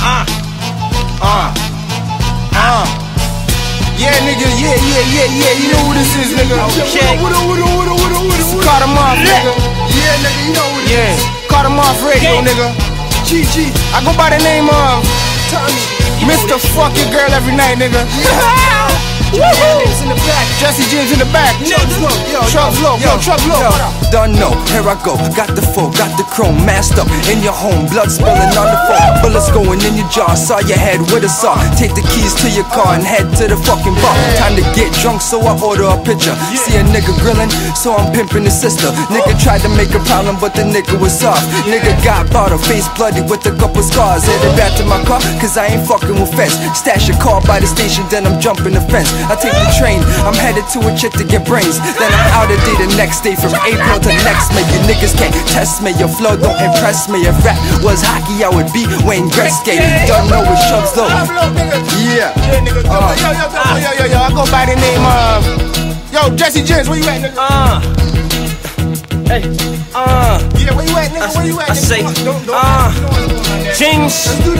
Uh, uh, uh. Yeah, nigga, yeah, yeah, yeah, yeah. You know who this is, nigga. Okay. What up, what up, what up, what up, what up, up? Carda Moff, nigga. Yeah, nigga, you know who it Yeah. is. Carda Moff Radio, Okay. nigga. GG. I go by the name of Tommy. Mr. Fuck Your Girl Every Night, nigga. Woohoo! in the back. Jessy James in the back. Chubbz Loc, yo, Chubbz Loc, yo, Chubbz Loc. Done know, here I go. Got the foe, got the chrome, masked up in your home, blood spilling on the phone. Bullets going in your jaw, saw your head with a saw. Take the keys to your car and head to the fucking bar. Time to get drunk, so I order a picture. See a nigga grilling, so I'm pimping his sister. Nigga tried to make a problem, but the nigga was soft. Nigga got bottle, face bloody with a couple scars. Headed back to my car, cause I ain't fucking with fence. Stash your car by the station, then I'm jumping the fence. I take the train, I'm headed to a chick to get brains. Then I'm out of day the next day from April to next May. You niggas can't test me, your flow don't impress me. If rap was hockey, I would be Wayne Gretzky. Don't know what shoves though. Chubbz Loc, nigga. Yeah. Yeah. Yo, Uh, yo, yo, yo, yo, yo, yo. I go by the name of. Yo, Jessy James, where you at, nigga? Uh. Hey. Uh. Yeah, where you at, nigga? Where you at? I say, Don't- don't- don't- uh,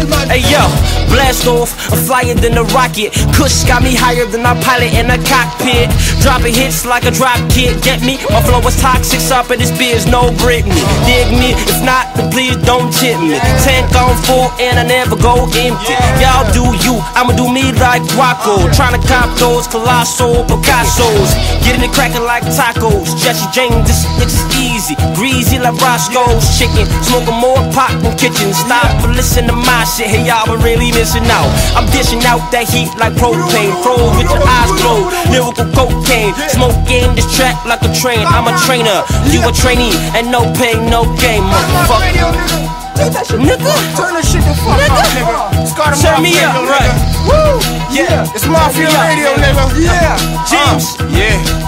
man. Hey yo, blast off, I'm flyer than a rocket. Kush got me higher than a pilot in a cockpit. Dropping hits like a drop kit. Get me? My flow was toxic, up and this beer's no Britney. Dig me, if not, then please don't tip me. Tank on full and I never go empty. Y'all do you, I'ma do me like Rocco. Tryna cop those colossal Picasso's. Getting it cracking like tacos. Jessy James, this looks easy. Greasy like Roscoe's chicken. Smoking more pot than kitchen. Stop and listen to my shit. Hey, y'all been really missing out. I'm dishing out that heat like propane. Froze with your eyes closed. Lyrical cocaine. Smoking this track like a train. I'm a trainer. You a trainee. And no pain, no gain, Carda Moff motherfucker. Radio, nigga. Take that shit. Nigga. Turn that shit the fuck Nigga. up, nigga. It's Carda Turn me Radio, up, nigga. right. Woo! Yeah. It's Mafia Yeah. Radio, nigga. Yeah. James. Uh, yeah.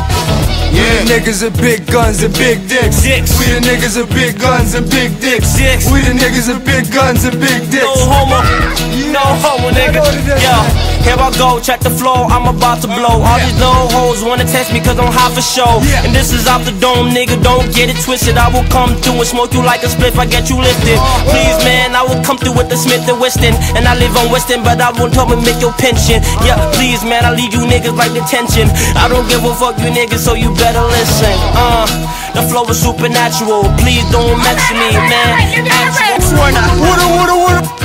We the niggas with big guns and big dicks. Dicks. We the niggas with big guns and big dicks. Dicks. We the niggas with big guns and big dicks. No homo, no homo, nigga. Yo, here I go, check the flow, I'm about to blow. All these little hoes wanna test me cause I'm hot for show. And this is off the dome, nigga, don't get it twisted. I will come through and smoke you like a spliff, I get you lifted. Please, man, I will come through with the Smith and Weston. And I live on Weston, but I won't help me make your pension. Yeah, please, man, I leave you niggas like detention. I don't give a fuck, you niggas, so you better listen. Uh, the flow is supernatural, please don't mention me, man. Actual. Up, what up, what up?